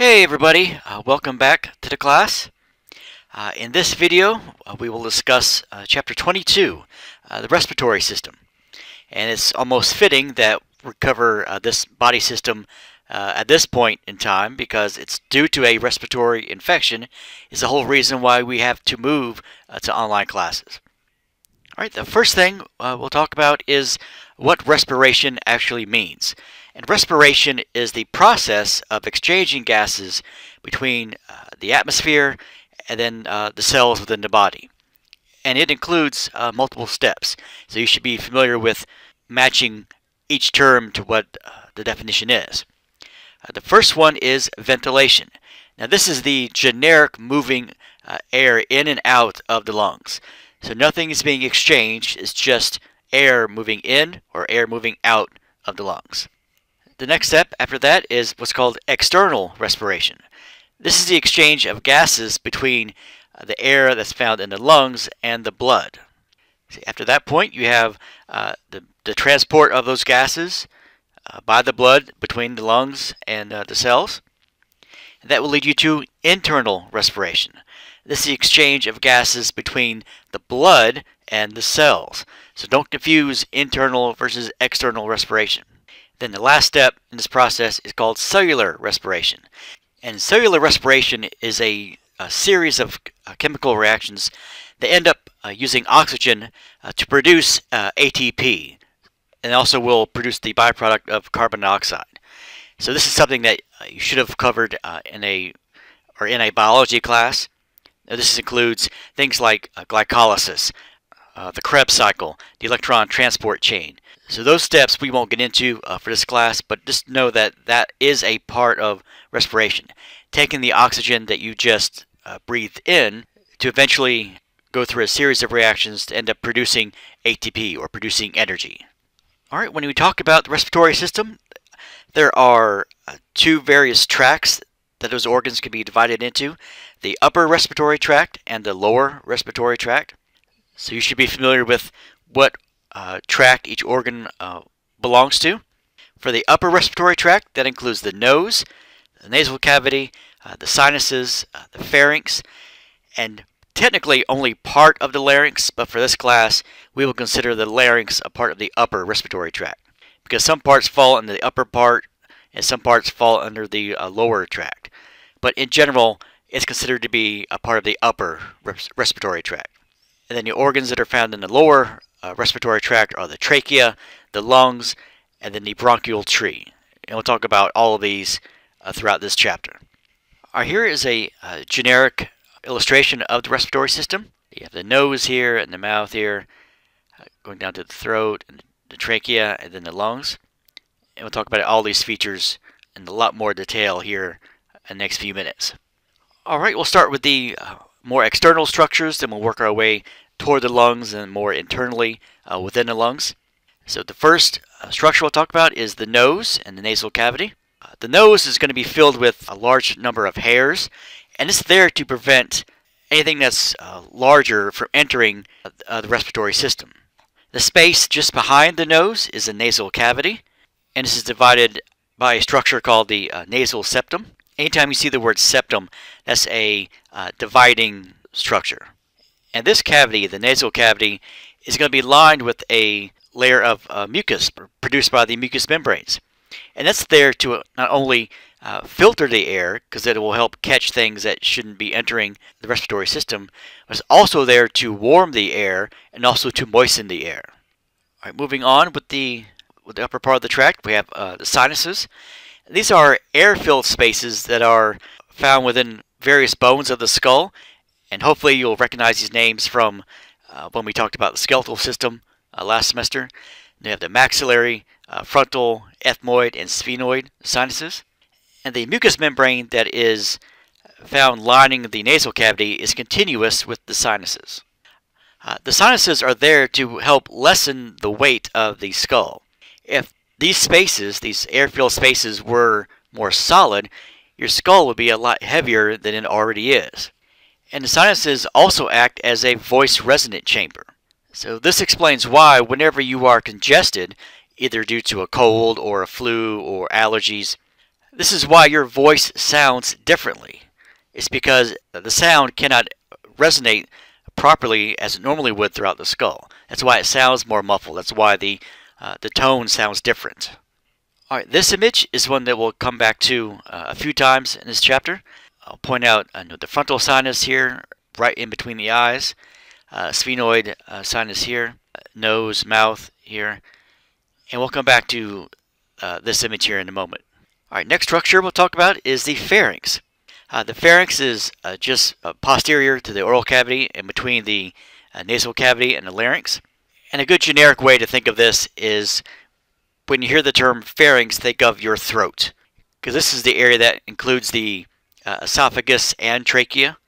Hey everybody, uh, welcome back to the class. Uh, in this video, uh, we will discuss uh, Chapter 22, uh, the respiratory system. And it's almost fitting that we cover uh, this body system at this point in time because it's due to a respiratory infection is the whole reason why we have to move to online classes. Alright, the first thing we'll talk about is what respiration actually means. And respiration is the process of exchanging gases between uh, the atmosphere and then uh, the cells within the body. And it includes uh, multiple steps. So you should be familiar with matching each term to what uh, the definition is. Uh, the first one is ventilation. Now this is the generic moving uh, air in and out of the lungs. So nothing is being exchanged, it's just air moving in or air moving out of the lungs. The next step after that is what's called external respiration. This is the exchange of gases between uh, the air that's found in the lungs and the blood. See, after that point, you have uh, the, the transport of those gases uh, by the blood between the lungs and uh, the cells. That will lead you to internal respiration. This is the exchange of gases between the blood and the cells. So don't confuse internal versus external respiration. Then the last step in this process is called cellular respiration. And cellular respiration is a, a series of uh, chemical reactions that end up uh, using oxygen uh, to produce uh, ATP and also will produce the byproduct of carbon dioxide. So this is something that uh, you should have covered uh, in a or in a biology class. Now, this includes things like glycolysis, the Krebs cycle, the electron transport chain, so those steps we won't get into uh, for this class, but just know that that is a part of respiration. Taking the oxygen that you just uh, breathed in to eventually go through a series of reactions to end up producing ATP or producing energy. Alright, when we talk about the respiratory system, there are uh, two various tracts that those organs can be divided into. The upper respiratory tract and the lower respiratory tract. So you should be familiar with what uh, tract each organ uh, belongs to. For the upper respiratory tract, that includes the nose, the nasal cavity, uh, the sinuses, uh, the pharynx, and technically only part of the larynx, but for this class, we will consider the larynx a part of the upper respiratory tract. Because some parts fall under the upper part, and some parts fall under the uh, lower tract. But in general, it's considered to be a part of the upper res respiratory tract. And then the organs that are found in the lower uh, respiratory tract are the trachea, the lungs, and then the bronchial tree. And we'll talk about all of these uh, throughout this chapter. Right, here is a uh, generic illustration of the respiratory system. You have the nose here and the mouth here, uh, going down to the throat and the trachea and then the lungs. And we'll talk about all these features in a lot more detail here in the next few minutes. Alright, we'll start with the uh, more external structures, then we'll work our way toward the lungs and more internally uh, within the lungs. So the first uh, structure we'll talk about is the nose and the nasal cavity. Uh, the nose is going to be filled with a large number of hairs, and it's there to prevent anything that's uh, larger from entering uh, the respiratory system. The space just behind the nose is the nasal cavity, and this is divided by a structure called the uh, nasal septum. Anytime you see the word septum, that's a dividing structure. And this cavity, the nasal cavity, is going to be lined with a layer of uh, mucus produced by the mucous membranes. And that's there to uh, not only uh, filter the air, because it will help catch things that shouldn't be entering the respiratory system, but it's also there to warm the air and also to moisten the air. All right, moving on with the, with the upper part of the tract, we have uh, the sinuses. These are air-filled spaces that are found within various bones of the skull and hopefully you'll recognize these names from uh, when we talked about the skeletal system uh, last semester. They have the maxillary, uh, frontal, ethmoid, and sphenoid sinuses. And the mucous membrane that is found lining the nasal cavity is continuous with the sinuses. Uh, the sinuses are there to help lessen the weight of the skull. If these spaces, these air-filled spaces, were more solid, your skull would be a lot heavier than it already is. And the sinuses also act as a voice resonant chamber. So this explains why whenever you are congested, either due to a cold or a flu or allergies, This is why your voice sounds differently. It's because the sound cannot resonate properly as it normally would throughout the skull. That's why it sounds more muffled. That's why the, uh, the tone sounds different. Alright, this image is one that we'll come back to uh, a few times in this chapter. I'll point out uh, the frontal sinus here, right in between the eyes, uh, sphenoid uh, sinus here, nose, mouth here, and we'll come back to uh, this image here in a moment. Alright, next structure we'll talk about is the pharynx. Uh, the pharynx is uh, just uh, posterior to the oral cavity and between the nasal cavity and the larynx. And a good generic way to think of this is when you hear the term pharynx, think of your throat. Because this is the area that includes the uh, esophagus and trachea.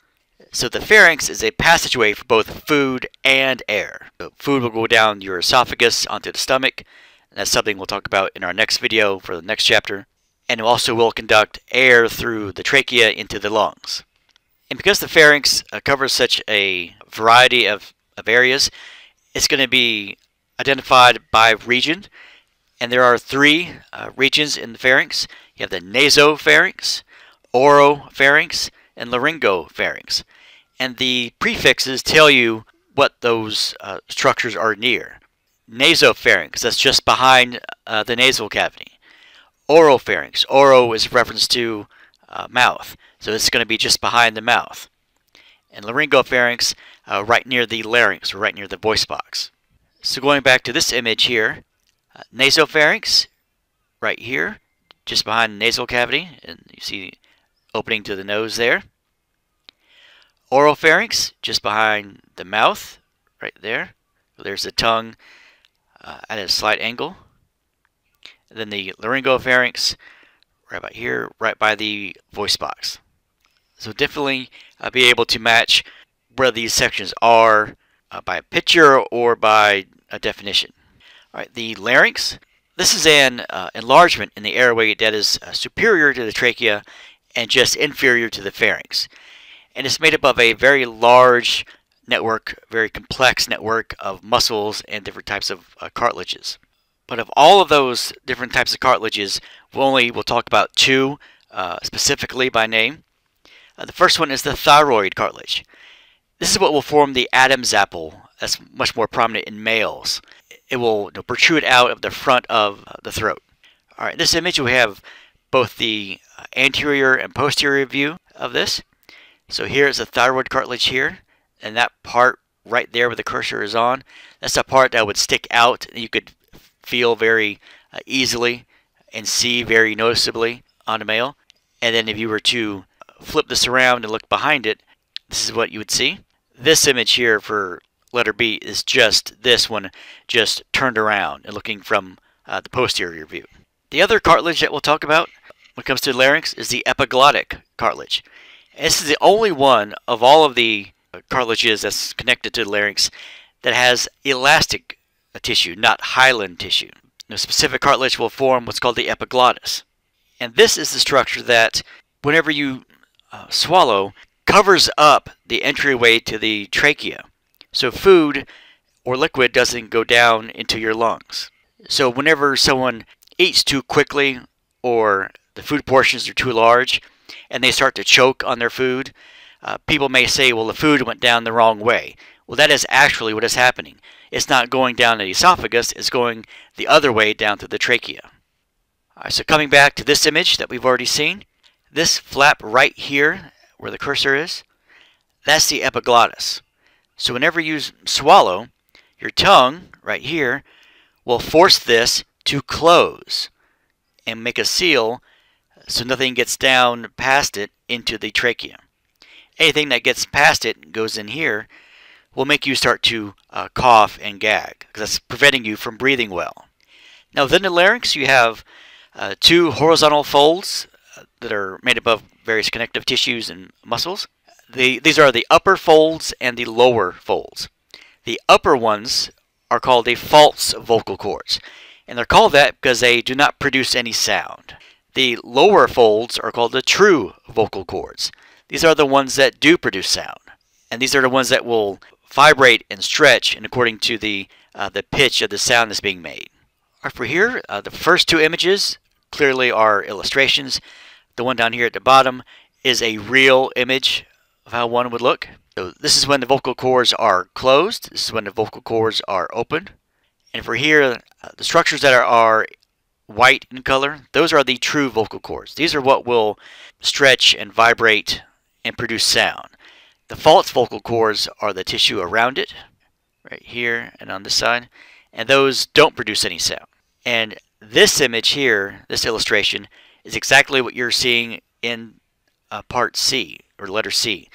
So the pharynx is a passageway for both food and air. So food will go down your esophagus onto the stomach. And that's something we'll talk about in our next video for the next chapter and it also will conduct air through the trachea into the lungs. And because the pharynx uh, covers such a variety of, of areas, it's going to be identified by region. And there are three uh, regions in the pharynx. You have the nasopharynx, oropharynx, and laryngopharynx. And the prefixes tell you what those uh, structures are near. Nasopharynx, that's just behind uh, the nasal cavity oropharynx. Oro is reference to uh, mouth, so it's going to be just behind the mouth. And laryngopharynx, uh, right near the larynx, right near the voice box. So going back to this image here, uh, nasopharynx, right here, just behind the nasal cavity, and you see opening to the nose there. Oropharynx, just behind the mouth, right there. There's the tongue uh, at a slight angle. And then the laryngopharynx, right about here, right by the voice box. So definitely uh, be able to match where these sections are uh, by a picture or by a definition. All right, the larynx. This is an uh, enlargement in the airway that is uh, superior to the trachea and just inferior to the pharynx. And it's made up of a very large network, very complex network of muscles and different types of uh, cartilages. But of all of those different types of cartilages, we'll only we'll talk about two uh, specifically by name. Uh, the first one is the thyroid cartilage. This is what will form the Adam's apple. That's much more prominent in males. It will you know, protrude out of the front of the throat. All right, in this image we have both the uh, anterior and posterior view of this. So here is the thyroid cartilage here, and that part right there where the cursor is on, that's the part that would stick out. You could feel very uh, easily and see very noticeably on a male. And then if you were to flip this around and look behind it, this is what you would see. This image here for letter B is just this one just turned around and looking from uh, the posterior view. The other cartilage that we'll talk about when it comes to larynx is the epiglottic cartilage. This is the only one of all of the cartilages that's connected to the larynx that has elastic tissue, not hyaline tissue. The specific cartilage will form what's called the epiglottis. And this is the structure that, whenever you uh, swallow, covers up the entryway to the trachea. So food or liquid doesn't go down into your lungs. So whenever someone eats too quickly or the food portions are too large and they start to choke on their food, uh, people may say, well, the food went down the wrong way. Well, that is actually what is happening. It's not going down the esophagus, it's going the other way down to the trachea. Alright, so coming back to this image that we've already seen, this flap right here, where the cursor is, that's the epiglottis. So whenever you swallow, your tongue, right here, will force this to close and make a seal so nothing gets down past it into the trachea. Anything that gets past it goes in here will make you start to uh, cough and gag because that's preventing you from breathing well. Now within the larynx you have uh, two horizontal folds uh, that are made up of various connective tissues and muscles. The, these are the upper folds and the lower folds. The upper ones are called the false vocal cords and they're called that because they do not produce any sound. The lower folds are called the true vocal cords. These are the ones that do produce sound. And these are the ones that will vibrate and stretch and according to the, uh, the pitch of the sound that's being made. Right, for here, uh, the first two images clearly are illustrations. The one down here at the bottom is a real image of how one would look. So this is when the vocal cords are closed. This is when the vocal cords are open. And for here, uh, the structures that are, are white in color, those are the true vocal cords. These are what will stretch and vibrate and produce sound. The false vocal cords are the tissue around it, right here and on this side, and those don't produce any sound. And this image here, this illustration, is exactly what you're seeing in uh, part C, or letter C.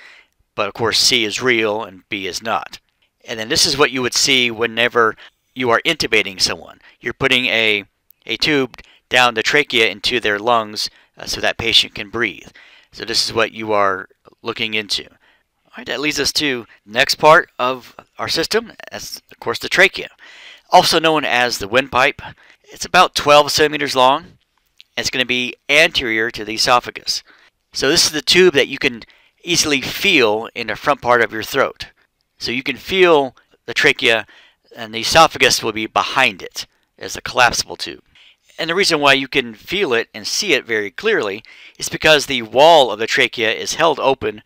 But of course C is real and B is not. And then this is what you would see whenever you are intubating someone. You're putting a, a tube down the trachea into their lungs uh, so that patient can breathe. So this is what you are looking into. All right, that leads us to next part of our system, as of course the trachea, also known as the windpipe. It's about 12 centimeters long. And it's going to be anterior to the esophagus. So this is the tube that you can easily feel in the front part of your throat. So you can feel the trachea and the esophagus will be behind it as a collapsible tube. And the reason why you can feel it and see it very clearly is because the wall of the trachea is held open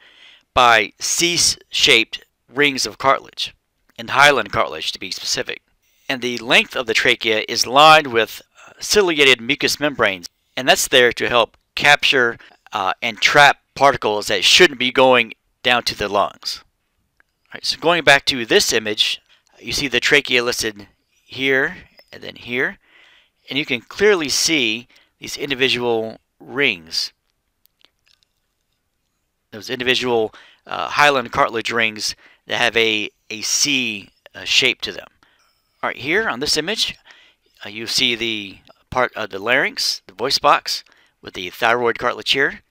by C-shaped rings of cartilage, and hyaline cartilage to be specific. And the length of the trachea is lined with ciliated mucous membranes, and that's there to help capture uh, and trap particles that shouldn't be going down to the lungs. All right, so going back to this image, you see the trachea listed here and then here, and you can clearly see these individual rings, those individual uh, hyaline cartilage rings that have a, a C uh, shape to them. All right, here on this image, uh, you see the part of the larynx, the voice box, with the thyroid cartilage here,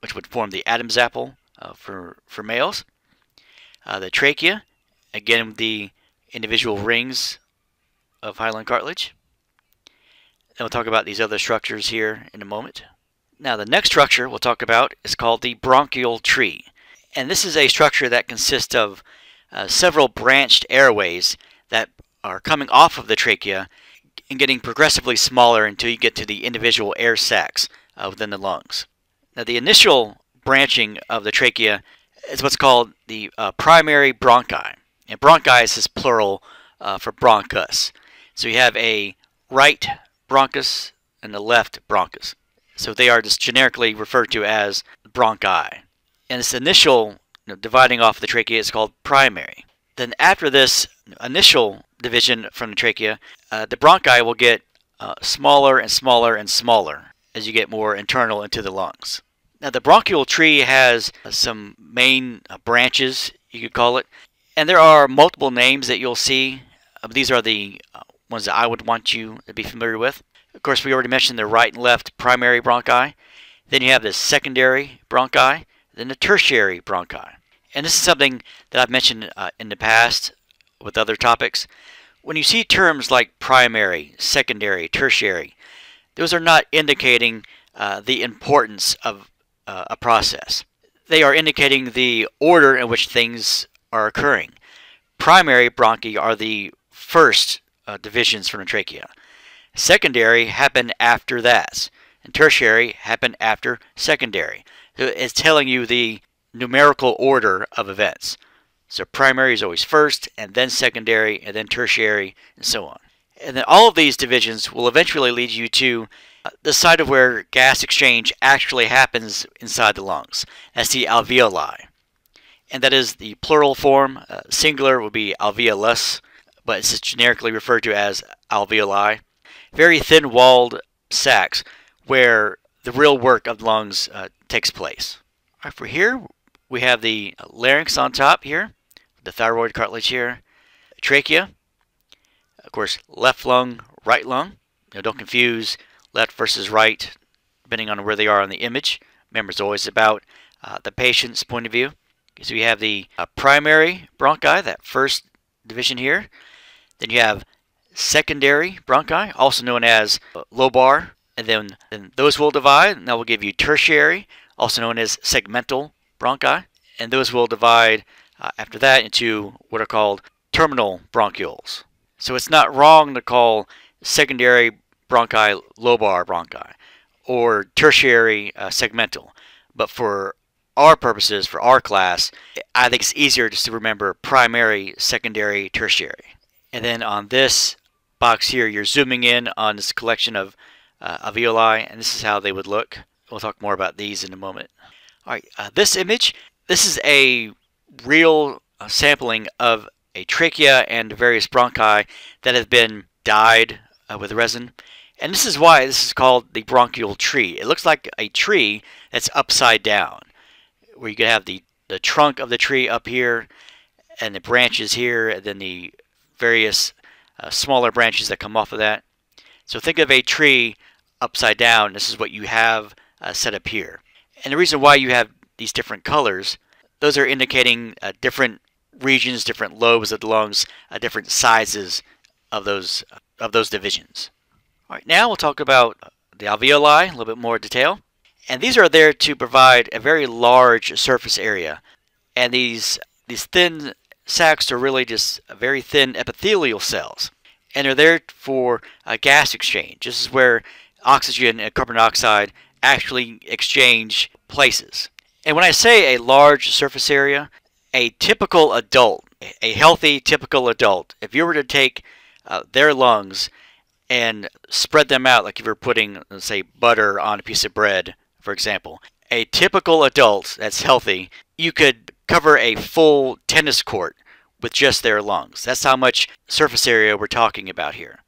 which would form the Adam's apple uh, for, for males. Uh, the trachea, again the individual rings of hyaline cartilage. Then we'll talk about these other structures here in a moment. Now the next structure we'll talk about is called the bronchial tree. And this is a structure that consists of uh, several branched airways that are coming off of the trachea and getting progressively smaller until you get to the individual air sacs uh, within the lungs. Now the initial branching of the trachea is what's called the uh, primary bronchi. And bronchi is plural uh, for bronchus. So you have a right bronchus and the left bronchus. So they are just generically referred to as bronchi. And this initial you know, dividing off the trachea is called primary. Then after this initial division from the trachea, uh, the bronchi will get uh, smaller and smaller and smaller as you get more internal into the lungs. Now the bronchial tree has uh, some main uh, branches, you could call it, and there are multiple names that you'll see. Uh, these are the ones that I would want you to be familiar with. Of course, we already mentioned the right and left primary bronchi. Then you have the secondary bronchi, then the tertiary bronchi. And this is something that I've mentioned uh, in the past with other topics. When you see terms like primary, secondary, tertiary, those are not indicating uh, the importance of uh, a process. They are indicating the order in which things are occurring. Primary bronchi are the first uh, divisions from the trachea. Secondary happen after that, and tertiary happen after secondary. So it's telling you the numerical order of events. So primary is always first, and then secondary, and then tertiary, and so on. And then all of these divisions will eventually lead you to uh, the site of where gas exchange actually happens inside the lungs. That's the alveoli. And that is the plural form. Uh, singular would be alveolus, but it's generically referred to as alveoli. Very thin-walled sacs where the real work of the lungs uh, takes place. For here, we have the larynx on top here, the thyroid cartilage here, trachea, of course, left lung, right lung. Don't confuse left versus right, depending on where they are on the image. Remember, it's always about uh, the patient's point of view. So we have the uh, primary bronchi, that first division here. Then you have secondary bronchi, also known as lobar. And then, then those will divide, and that will give you tertiary, also known as segmental bronchi. And those will divide uh, after that into what are called terminal bronchioles. So it's not wrong to call secondary bronchi lobar bronchi, or tertiary uh, segmental. But for our purposes, for our class, I think it's easier just to remember primary, secondary, tertiary. And then on this box here, you're zooming in on this collection of uh, alveoli, and this is how they would look. We'll talk more about these in a moment. All right, uh, this image, this is a real uh, sampling of a trachea and various bronchi that have been dyed uh, with resin. And this is why this is called the bronchial tree. It looks like a tree that's upside down, where you could have the, the trunk of the tree up here, and the branches here, and then the various uh, smaller branches that come off of that. So think of a tree upside down. This is what you have uh, set up here. And the reason why you have these different colors, those are indicating uh, different regions, different lobes of the lungs, uh, different sizes of those of those divisions. All right, now we'll talk about the alveoli a little bit more detail. And these are there to provide a very large surface area. And these these thin sacs are really just very thin epithelial cells. And they're there for a gas exchange. This is where oxygen and carbon dioxide actually exchange places. And when I say a large surface area, a typical adult, a healthy typical adult, if you were to take uh, their lungs and spread them out like if you're putting, say, butter on a piece of bread, for example, a typical adult that's healthy, you could cover a full tennis court with just their lungs. That's how much surface area we're talking about here.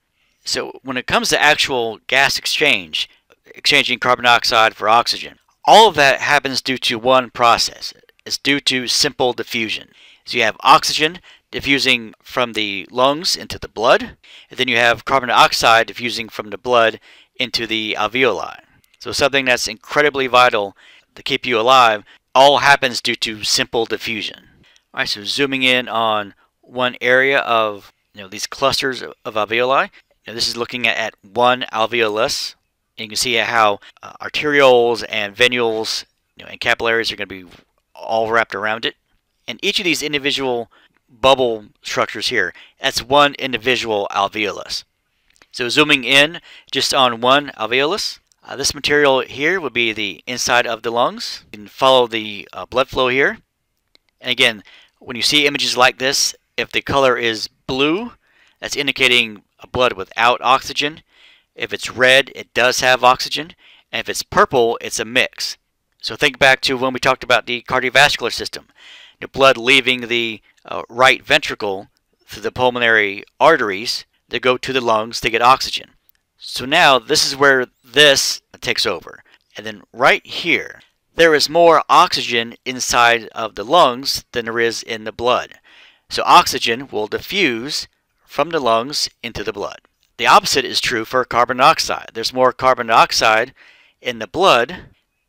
So when it comes to actual gas exchange, exchanging carbon dioxide for oxygen, all of that happens due to one process. It's due to simple diffusion. So you have oxygen diffusing from the lungs into the blood, and then you have carbon dioxide diffusing from the blood into the alveoli. So something that's incredibly vital to keep you alive all happens due to simple diffusion. All right, so zooming in on one area of you know these clusters of alveoli. Now this is looking at, at one alveolus. And you can see how uh, arterioles and venules you know, and capillaries are going to be all wrapped around it. And each of these individual bubble structures here, that's one individual alveolus. So zooming in just on one alveolus, uh, this material here would be the inside of the lungs. You can follow the uh, blood flow here. And again, when you see images like this, if the color is blue, that's indicating a blood without oxygen. If it's red, it does have oxygen. And if it's purple, it's a mix. So think back to when we talked about the cardiovascular system. The blood leaving the uh, right ventricle through the pulmonary arteries that go to the lungs to get oxygen. So now this is where this takes over. And then right here, there is more oxygen inside of the lungs than there is in the blood. So oxygen will diffuse from the lungs into the blood. The opposite is true for carbon dioxide. There's more carbon dioxide in the blood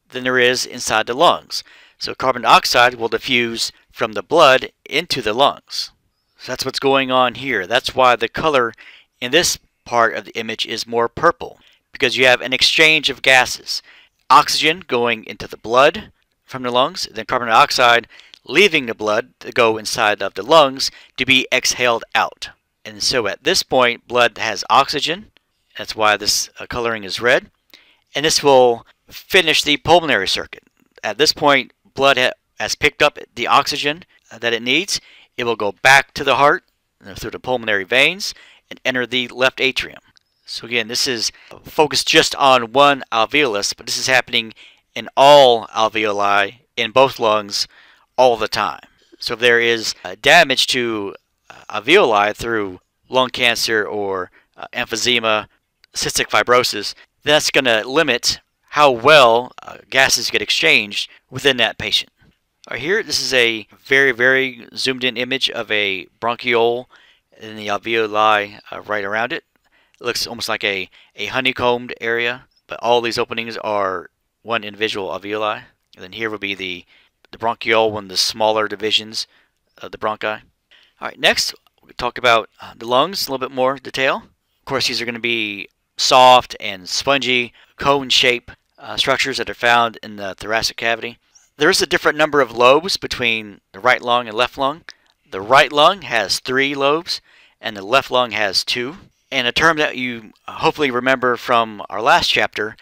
than there is inside the lungs. So carbon dioxide will diffuse from the blood into the lungs. So that's what's going on here. That's why the color in this part of the image is more purple because you have an exchange of gases. Oxygen going into the blood from the lungs, then carbon dioxide leaving the blood to go inside of the lungs to be exhaled out. And so at this point, blood has oxygen. That's why this uh, coloring is red. And this will finish the pulmonary circuit. At this point, blood has picked up the oxygen uh, that it needs. It will go back to the heart through the pulmonary veins and enter the left atrium. So again, this is focused just on one alveolus, but this is happening in all alveoli in both lungs all the time. So if there is uh, damage to uh, alveoli through lung cancer or uh, emphysema, cystic fibrosis, that's going to limit how well gases get exchanged within that patient. Right, here, this is a very, very zoomed in image of a bronchiole and the alveoli right around it. It looks almost like a, a honeycombed area, but all these openings are one individual alveoli. And then here would be the, the bronchiole, one of the smaller divisions of the bronchi. All right, next we'll talk about uh, the lungs a little bit more detail. Of course, these are going to be soft and spongy, cone shape uh, structures that are found in the thoracic cavity. There is a different number of lobes between the right lung and left lung. The right lung has three lobes, and the left lung has two. And a term that you hopefully remember from our last chapter,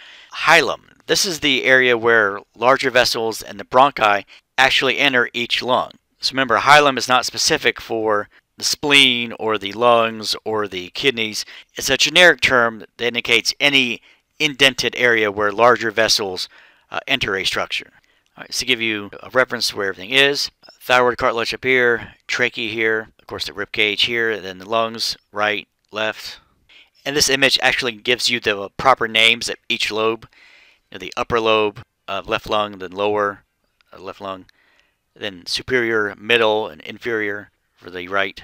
hilum. This is the area where larger vessels and the bronchi actually enter each lung. So remember, hilum is not specific for the spleen or the lungs or the kidneys. It's a generic term that indicates any indented area where larger vessels uh, enter a structure. All right, so to give you a reference to where everything is, thyroid cartilage up here, trachea here, of course the rib cage here, then the lungs, right, left. And this image actually gives you the proper names of each lobe. You know, the upper lobe of left lung, then lower uh, left lung, then superior, middle, and inferior for the right.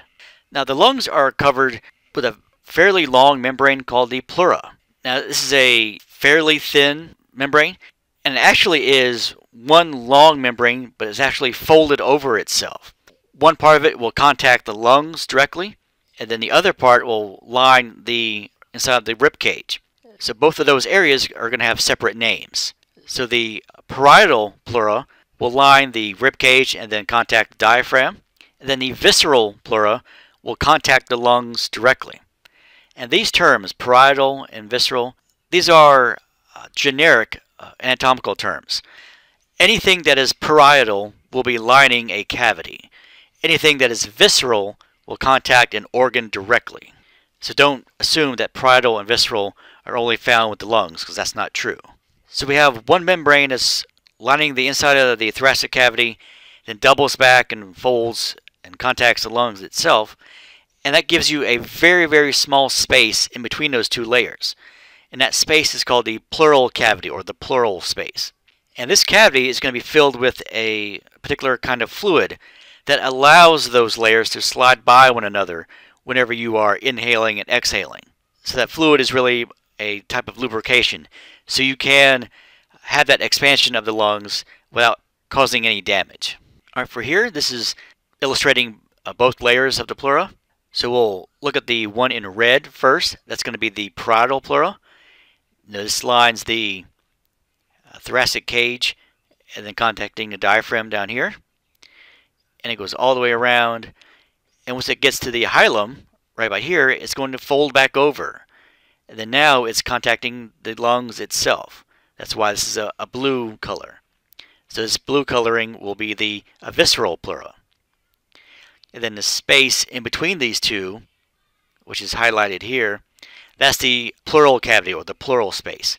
Now the lungs are covered with a fairly long membrane called the pleura. Now this is a fairly thin membrane and it actually is one long membrane but it's actually folded over itself. One part of it will contact the lungs directly and then the other part will line the inside of the rib cage. So both of those areas are going to have separate names. So the parietal pleura will line the rib cage and then contact the diaphragm. And then the visceral pleura will contact the lungs directly. And these terms, parietal and visceral, these are uh, generic uh, anatomical terms. Anything that is parietal will be lining a cavity. Anything that is visceral will contact an organ directly. So don't assume that parietal and visceral are only found with the lungs, because that's not true. So we have one membrane that's lining the inside of the thoracic cavity, then doubles back and folds and contacts the lungs itself, and that gives you a very, very small space in between those two layers. And that space is called the pleural cavity, or the pleural space. And this cavity is going to be filled with a particular kind of fluid that allows those layers to slide by one another whenever you are inhaling and exhaling. So that fluid is really a type of lubrication. So you can have that expansion of the lungs without causing any damage. All right, for here, this is illustrating uh, both layers of the pleura. So we'll look at the one in red first. That's going to be the parietal pleura. This lines the uh, thoracic cage and then contacting the diaphragm down here. And it goes all the way around. And once it gets to the hilum, right by here, it's going to fold back over. And then now it's contacting the lungs itself. That's why this is a, a blue color. So this blue coloring will be the visceral pleura. And then the space in between these two, which is highlighted here, that's the pleural cavity or the pleural space.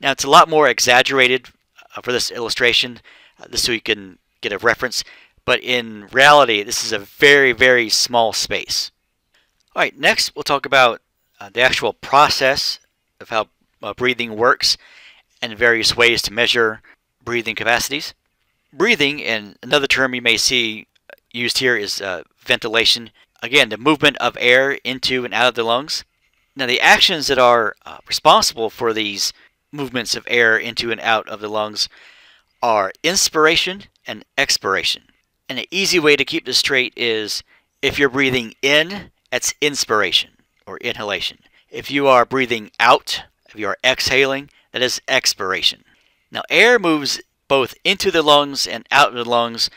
Now it's a lot more exaggerated uh, for this illustration, uh, just so you can get a reference. But in reality, this is a very, very small space. All right, next we'll talk about uh, the actual process of how uh, breathing works and various ways to measure breathing capacities. Breathing, and another term you may see used here is uh, ventilation. Again, the movement of air into and out of the lungs. Now, the actions that are uh, responsible for these movements of air into and out of the lungs are inspiration and expiration. And an easy way to keep this straight is if you're breathing in, that's inspiration or inhalation. If you are breathing out, if you are exhaling, that is expiration. Now, air moves both into the lungs and out of the lungs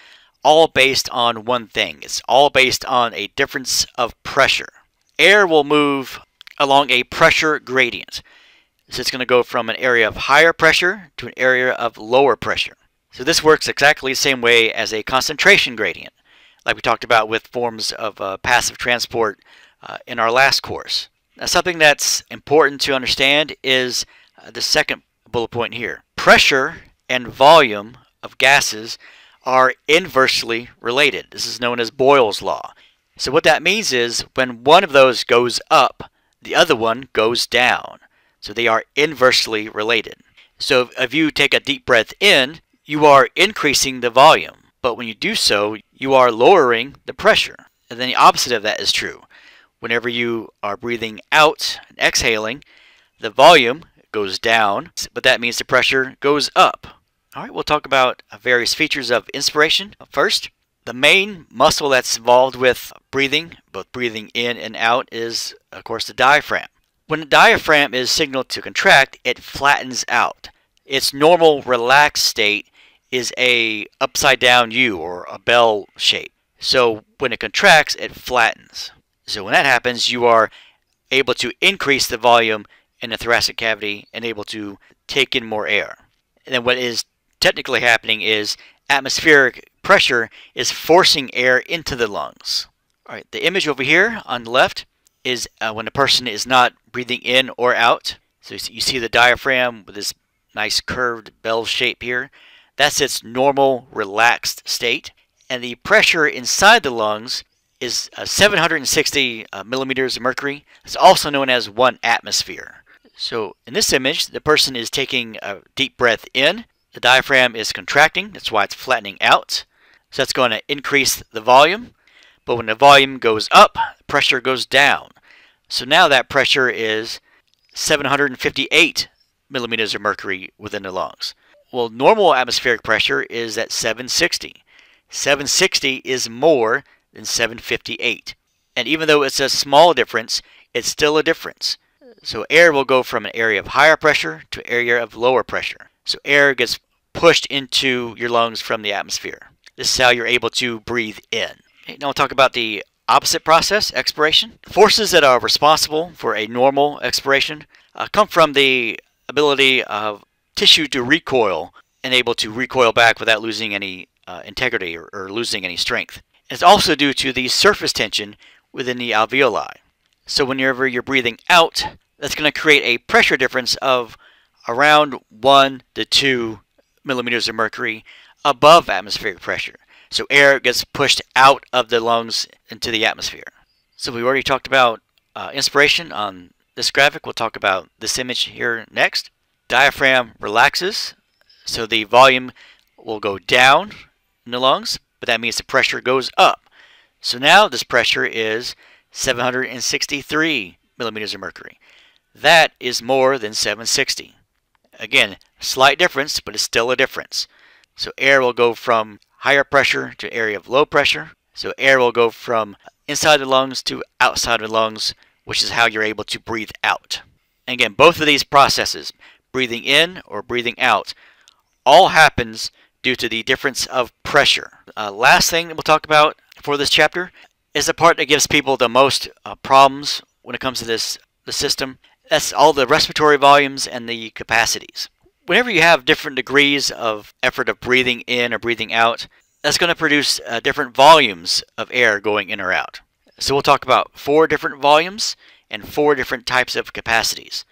all based on one thing. It's all based on a difference of pressure. Air will move along a pressure gradient. So it's going to go from an area of higher pressure to an area of lower pressure. So this works exactly the same way as a concentration gradient, like we talked about with forms of uh, passive transport uh, in our last course. Now something that's important to understand is uh, the second bullet point here. Pressure and volume of gases are inversely related. This is known as Boyle's law. So what that means is when one of those goes up, the other one goes down. So they are inversely related. So if you take a deep breath in, you are increasing the volume. But when you do so, you are lowering the pressure. And then the opposite of that is true. Whenever you are breathing out and exhaling, the volume goes down, but that means the pressure goes up. All right, we'll talk about various features of inspiration. First, the main muscle that's involved with breathing, both breathing in and out, is, of course, the diaphragm. When the diaphragm is signaled to contract, it flattens out. Its normal relaxed state is a upside down U or a bell shape. So when it contracts, it flattens. So when that happens, you are able to increase the volume in the thoracic cavity and able to take in more air. And then what is technically happening is atmospheric pressure is forcing air into the lungs. All right, the image over here on the left is uh, when a person is not breathing in or out. So you see the diaphragm with this nice curved bell shape here. That's its normal relaxed state. And the pressure inside the lungs is uh, 760 uh, millimeters of mercury. It's also known as one atmosphere. So in this image, the person is taking a deep breath in. The diaphragm is contracting. That's why it's flattening out. So that's going to increase the volume. But when the volume goes up, the pressure goes down. So now that pressure is 758 millimeters of mercury within the lungs. Well, normal atmospheric pressure is at 760. 760 is more than 758. And even though it's a small difference, it's still a difference. So air will go from an area of higher pressure to area of lower pressure. So air gets pushed into your lungs from the atmosphere. This is how you're able to breathe in. Now we'll talk about the opposite process, expiration. Forces that are responsible for a normal expiration uh, come from the ability of tissue to recoil and able to recoil back without losing any uh, integrity or, or losing any strength. It's also due to the surface tension within the alveoli. So whenever you're breathing out, that's going to create a pressure difference of around 1 to 2 millimeters of mercury above atmospheric pressure. So air gets pushed out of the lungs into the atmosphere. So we already talked about uh, inspiration on this graphic. We'll talk about this image here next. Diaphragm relaxes, so the volume will go down in the lungs, but that means the pressure goes up. So now this pressure is 763 millimeters of mercury. That is more than 760. Again, slight difference, but it's still a difference. So air will go from higher pressure to area of low pressure. So air will go from inside the lungs to outside the lungs, which is how you're able to breathe out. And again, both of these processes, breathing in or breathing out, all happens due to the difference of pressure. Uh, last thing that we'll talk about for this chapter is the part that gives people the most uh, problems when it comes to this the system. That's all the respiratory volumes and the capacities whenever you have different degrees of effort of breathing in or breathing out, that's going to produce uh, different volumes of air going in or out. So we'll talk about four different volumes and four different types of capacities.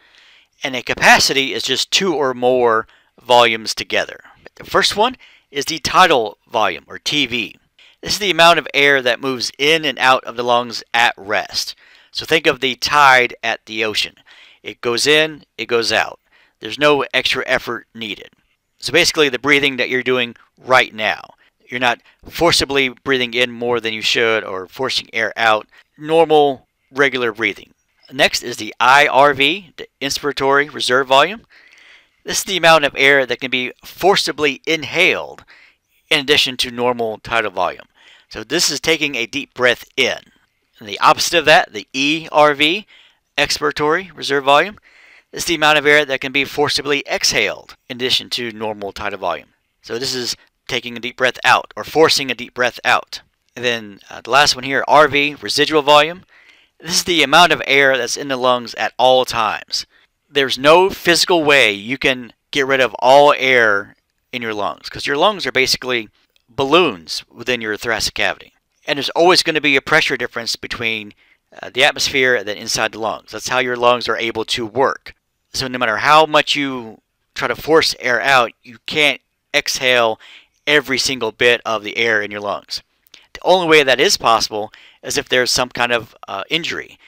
And a capacity is just two or more volumes together. The first one is the tidal volume, or TV. This is the amount of air that moves in and out of the lungs at rest. So think of the tide at the ocean. It goes in, it goes out. There's no extra effort needed. So basically the breathing that you're doing right now. You're not forcibly breathing in more than you should or forcing air out. Normal, regular breathing. Next is the IRV, the inspiratory reserve volume. This is the amount of air that can be forcibly inhaled in addition to normal tidal volume. So this is taking a deep breath in. And the opposite of that, the ERV, expiratory reserve volume, is the amount of air that can be forcibly exhaled in addition to normal tidal volume. So this is taking a deep breath out or forcing a deep breath out. And then uh, the last one here, RV, residual volume. This is the amount of air that's in the lungs at all times. There's no physical way you can get rid of all air in your lungs because your lungs are basically balloons within your thoracic cavity. And there's always going to be a pressure difference between uh, the atmosphere and then inside the lungs. That's how your lungs are able to work. So no matter how much you try to force air out, you can't exhale every single bit of the air in your lungs. The only way that is possible is if there's some kind of uh, injury.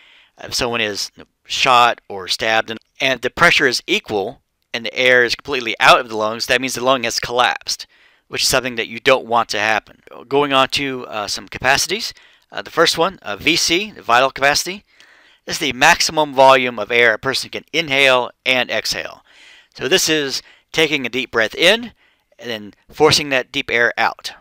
If someone is shot or stabbed and, and the pressure is equal and the air is completely out of the lungs, that means the lung has collapsed, which is something that you don't want to happen. Going on to uh, some capacities. Uh, the first one, uh, VC, the vital capacity. Is the maximum volume of air a person can inhale and exhale. So this is taking a deep breath in and then forcing that deep air out.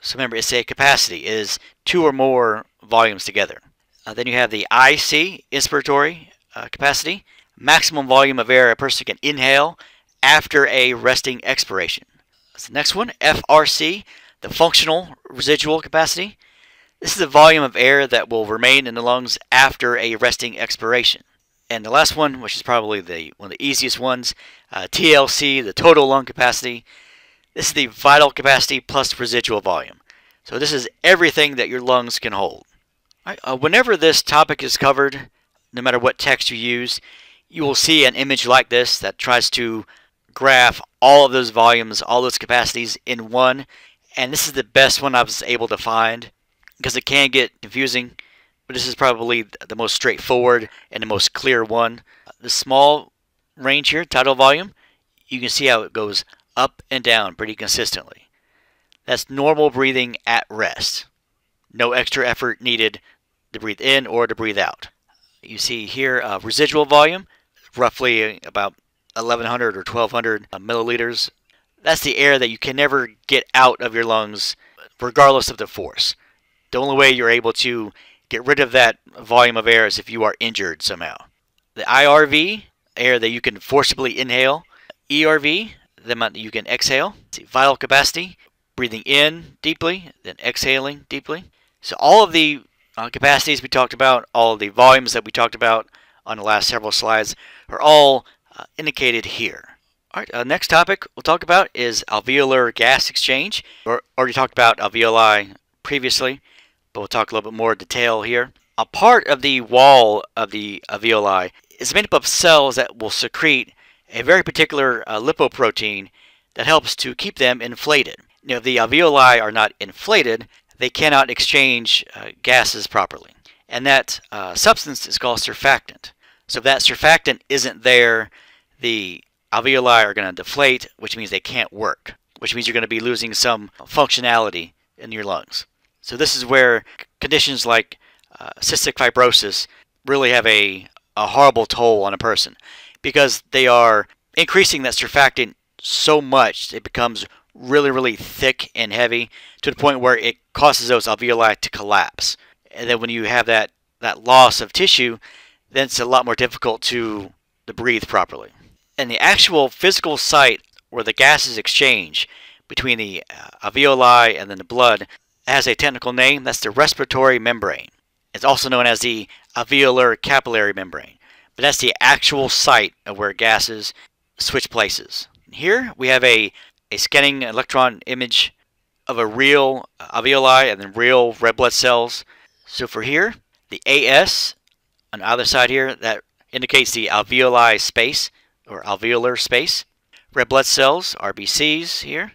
So remember, it's a capacity. It is two or more volumes together. Uh, then you have the IC, inspiratory uh, capacity. Maximum volume of air a person can inhale after a resting expiration. That's the next one, FRC, the functional residual capacity. This is the volume of air that will remain in the lungs after a resting expiration. And the last one, which is probably the one of the easiest ones, uh, TLC, the total lung capacity. This is the vital capacity plus residual volume. So this is everything that your lungs can hold. Uh, whenever this topic is covered, no matter what text you use, you will see an image like this that tries to graph all of those volumes, all those capacities in one. And this is the best one I was able to find because it can get confusing, but this is probably the most straightforward and the most clear one. The small range here, tidal volume, you can see how it goes up and down pretty consistently. That's normal breathing at rest. No extra effort needed to breathe in or to breathe out. You see here uh, residual volume, roughly about 1100 or 1200 uh, milliliters. That's the air that you can never get out of your lungs regardless of the force. The only way you're able to get rid of that volume of air is if you are injured somehow. The IRV, air that you can forcibly inhale. ERV, the amount that you can exhale. See, vital capacity, breathing in deeply, then exhaling deeply. So all of the uh, capacities we talked about, all the volumes that we talked about on the last several slides are all uh, indicated here. All right, uh, next topic we'll talk about is alveolar gas exchange. We already talked about alveoli previously, but we'll talk a little bit more detail here. A part of the wall of the alveoli is made up of cells that will secrete a very particular uh, lipoprotein that helps to keep them inflated. Now, if the alveoli are not inflated, they cannot exchange uh, gases properly. And that uh, substance is called surfactant. So if that surfactant isn't there, the alveoli are going to deflate, which means they can't work, which means you're going to be losing some functionality in your lungs. So this is where conditions like uh, cystic fibrosis really have a, a horrible toll on a person because they are increasing that surfactant so much it becomes really, really thick and heavy to the point where it causes those alveoli to collapse. And then when you have that, that loss of tissue, then it's a lot more difficult to, to breathe properly. And the actual physical site where the gases exchange between the uh, alveoli and then the blood has a technical name. That's the respiratory membrane. It's also known as the alveolar capillary membrane. But that's the actual site of where gases switch places. Here we have a, a scanning electron image of a real alveoli and then real red blood cells. So for here, the AS on either side here, that indicates the alveoli space or alveolar space. Red blood cells, RBCs here.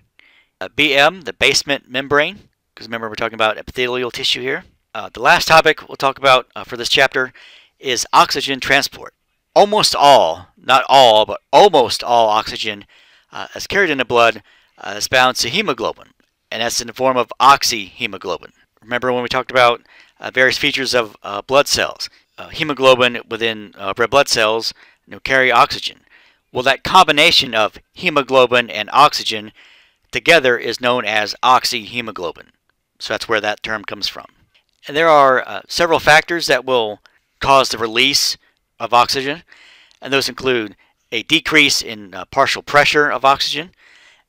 Uh, BM, the basement membrane, because remember we're talking about epithelial tissue here. Uh, the last topic we'll talk about uh, for this chapter is oxygen transport. Almost all, not all, but almost all oxygen uh, carried in the blood uh, is bound to hemoglobin, and that's in the form of oxyhemoglobin. Remember when we talked about uh, various features of uh, blood cells? Uh, hemoglobin within uh, red blood cells you know, carry oxygen. Well, that combination of hemoglobin and oxygen together is known as oxyhemoglobin. So that's where that term comes from. And there are several factors that will cause the release of oxygen, and those include a decrease in uh, partial pressure of oxygen,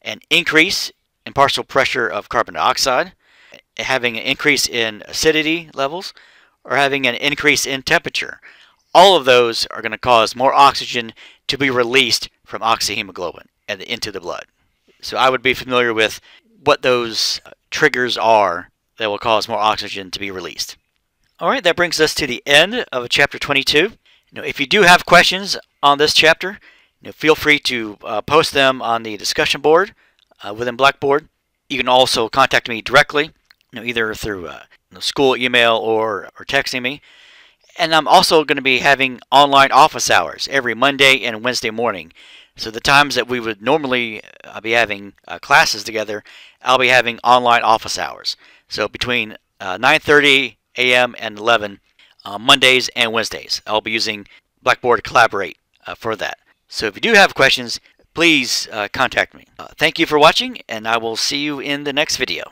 an increase in partial pressure of carbon dioxide, having an increase in acidity levels, or having an increase in temperature. All of those are going to cause more oxygen to be released from oxyhemoglobin and into the blood. So I would be familiar with what those uh, triggers are that will cause more oxygen to be released. All right, that brings us to the end of chapter 22. You know, if you do have questions on this chapter, know, feel free to uh, post them on the discussion board uh, within Blackboard. You can also contact me directly, you know, either through uh, school email or, or texting me. And I'm also going to be having online office hours every Monday and Wednesday morning. So the times that we would normally uh, be having uh, classes together, I'll be having online office hours. So between uh, 9:30 a.m. and 11 uh, Mondays and Wednesdays, I'll be using Blackboard Collaborate uh, for that. So if you do have questions, please uh, contact me. thank you for watching, and I will see you in the next video.